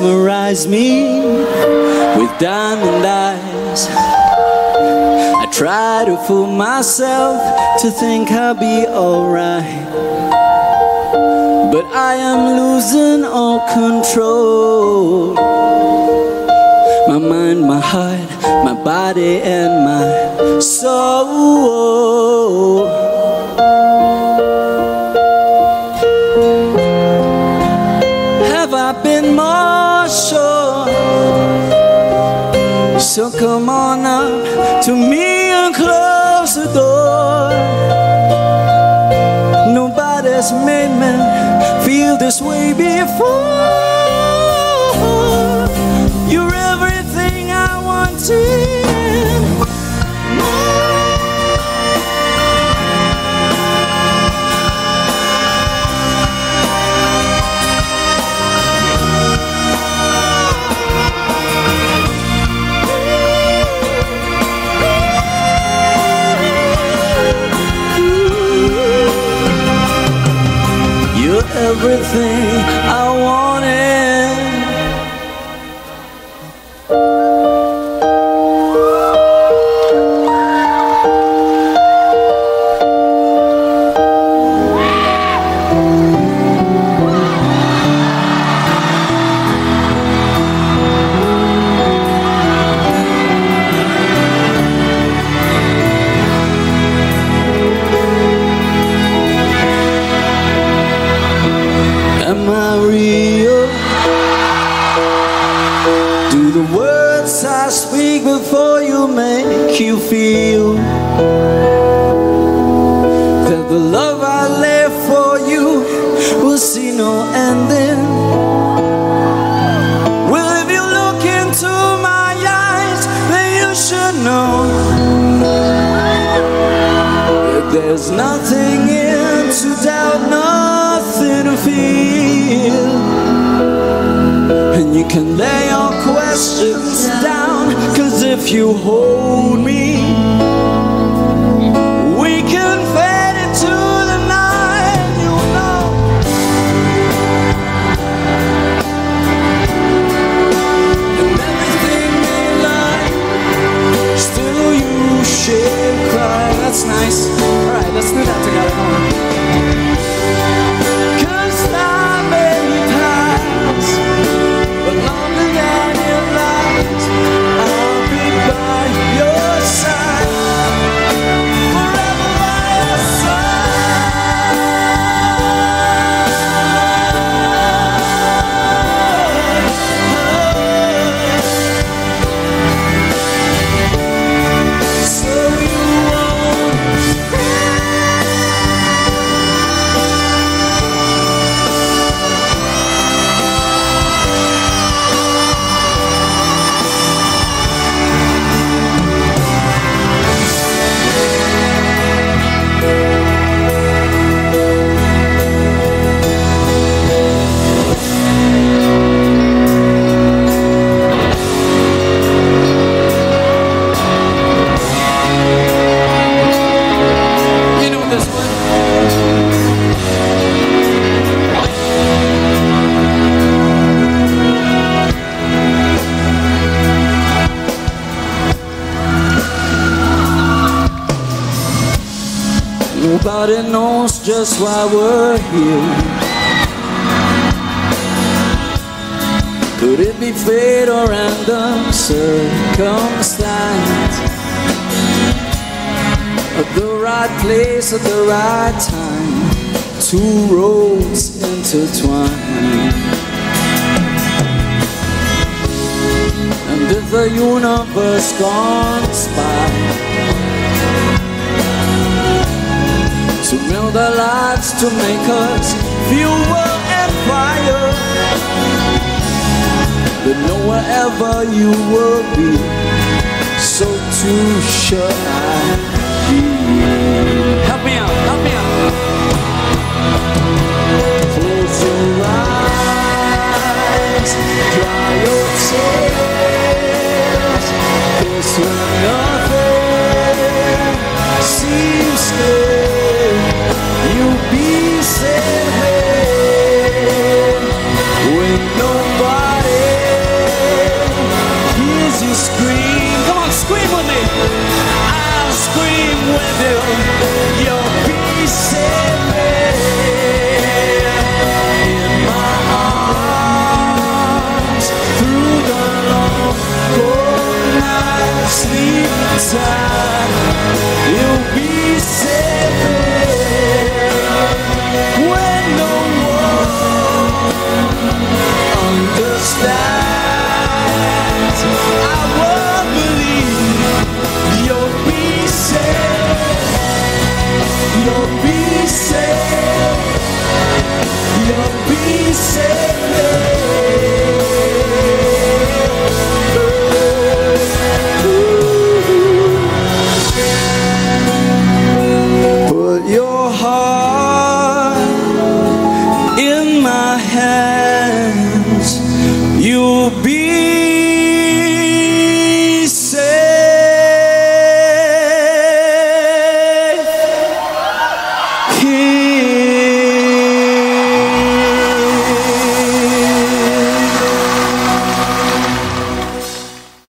mesmerize me with diamond eyes. I try to fool myself to think I'll be alright. But I am losing all control. My mind, my heart, my body, and my soul. Have I been? So come on up to me and close the door. Nobody's made me feel this way before. You're everything I wanted. Everything. I feel that the love I left for you will see no ending? Well, if you look into my eyes, then you should know that there's nothing in to doubt, nothing to feel. And you can lay your questions down, if you hold me, Nobody knows just why we're here. Could it be fate or random circumstance? At the right place at the right time, two roads intertwine. And if the universe gone build our lives to make us fuel and fire, then know wherever you will be, so too shall I be. Help me out.